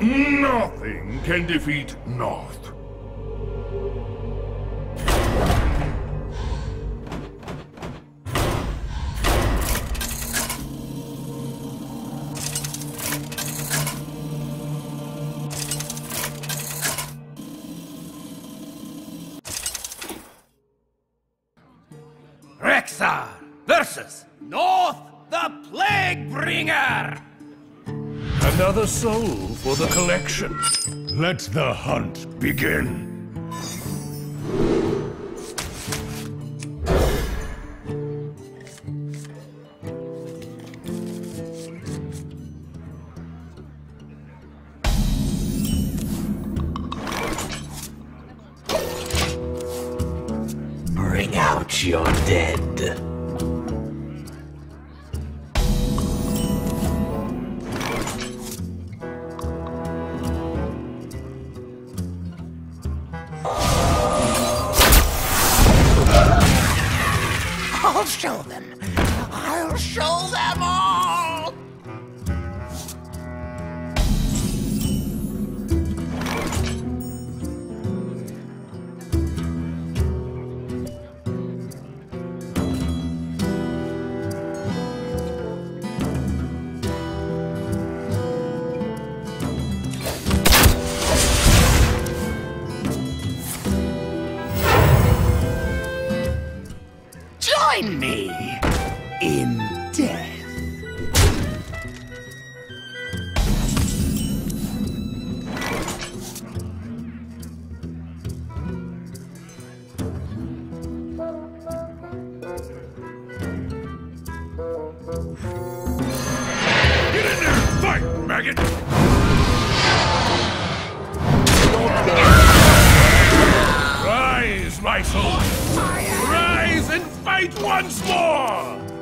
Nothing can defeat Noth. Versus North the Plague Bringer! Another soul for the collection. Let the hunt begin. Bring out your dead. Rise, and fight once more!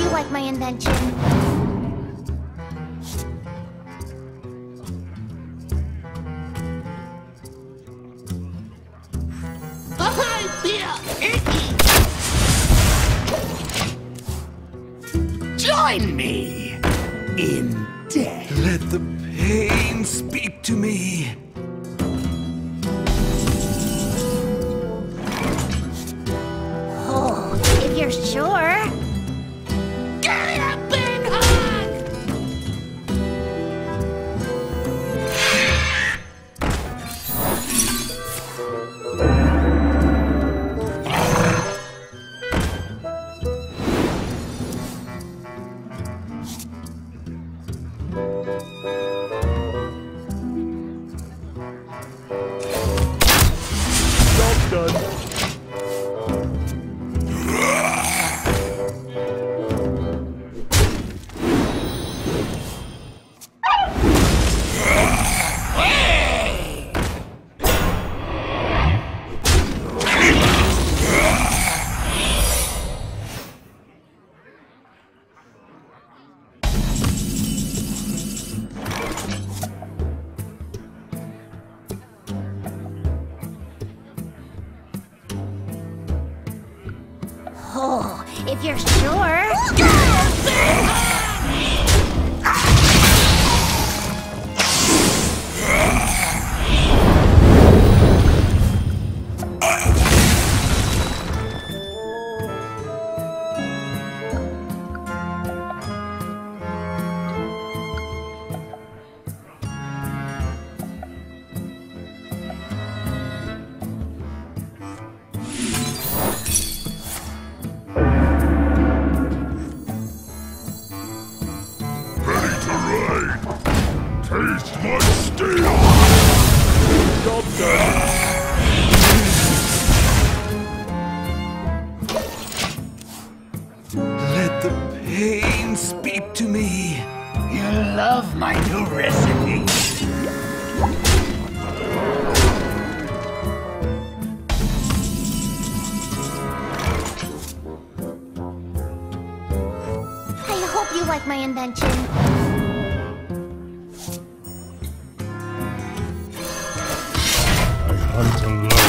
You like my invention. I feel icky. Join me in death. Let the pain speak to me. Oh, if you're sure. Oh, if you're sure... my new recipe. I hope you like my invention. until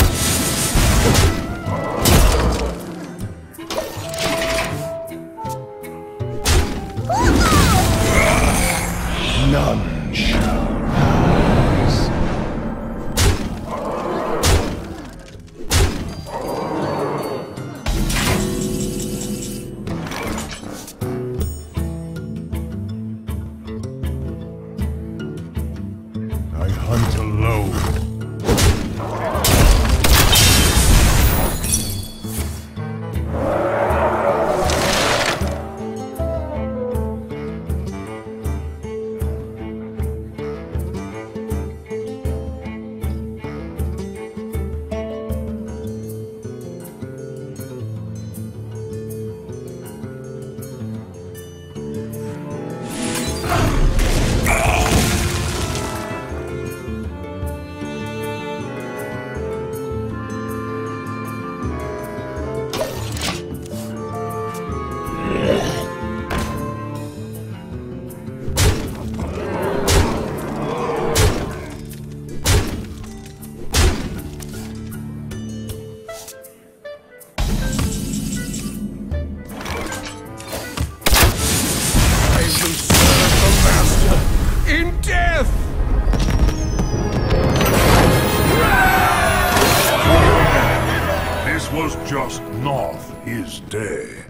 lost North is day.